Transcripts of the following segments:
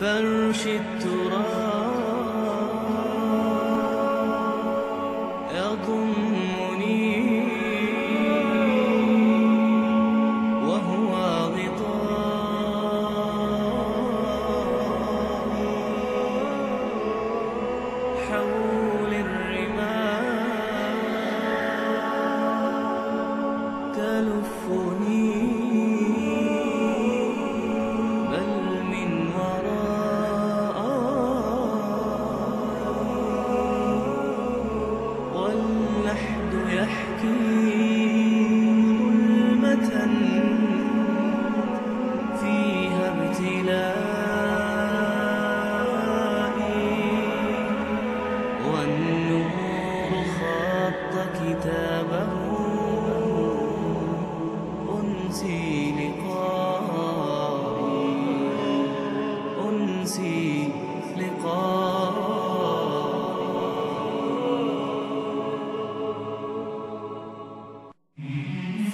فرش التراب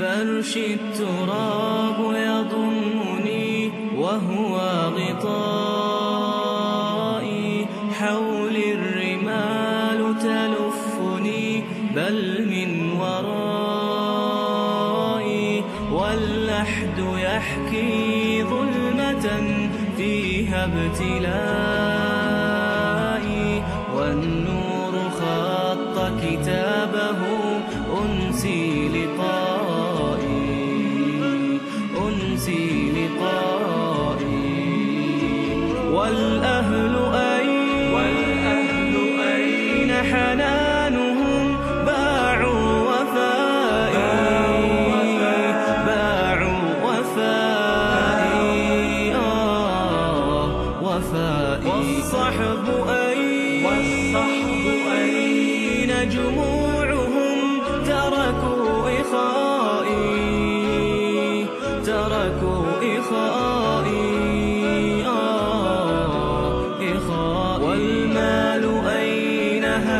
فرش التراب يضمني وهو غطائي. حول الرمال تلفني بل من ورائي. واللحد يحكي ظلمة فيها ابتلائي. والنور خط كتابه أنسي لقائي. أنسي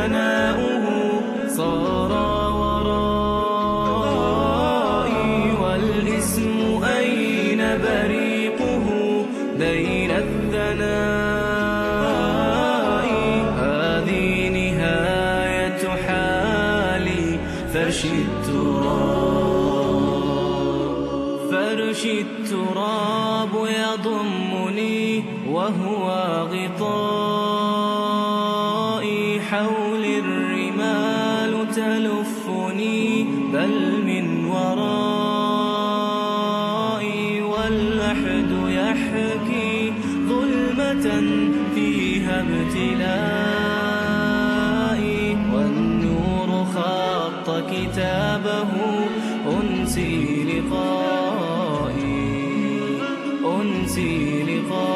أين هناؤه صار ورائي والاسم أين بريقه بين الثناء؟ هذه نهاية حالي فرش التراب فرش التراب يضمني وهو غطائي حول الرمال تلفني بل من ورائي واللحد يحكي ظلمة فيها ابتلائي. والنور خط كتابه أنسي لقائي أنسي لقائي.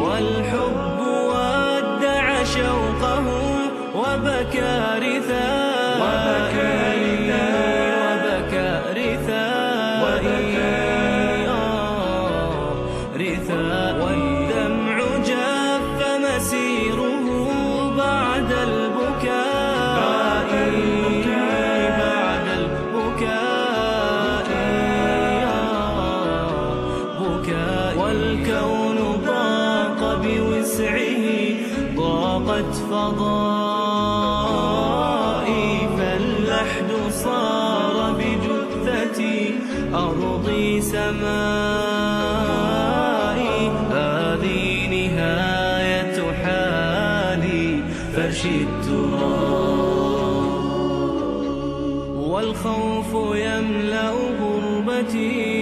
والحب وبكى رثائي وبكى رثائي رثاء والدمع جف مسيره بعد البكاء. بعد البكاء. بكاء والكون ضاق بوسعه ضاقت فضائي أرضي سمائي هذه نهاية حالي فرش التراب والخوف يملأ غربتي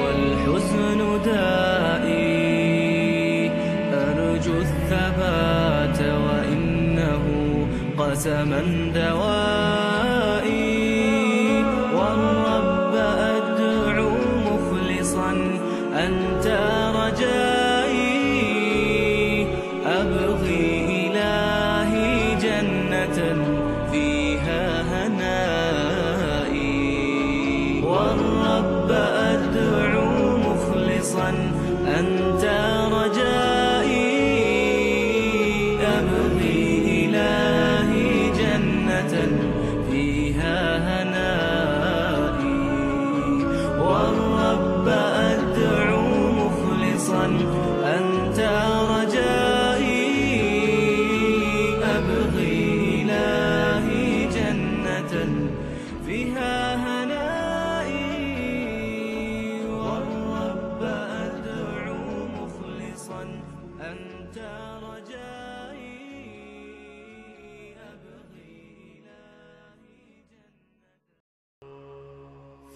والحزن دائي. أرجو الثبات وإنه قسما دوائي أنت رجائي أبغي إلهي جنة فيها هنائي. والرب أدعو مخلصا أنت رجائي أبغي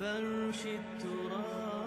فرش التراب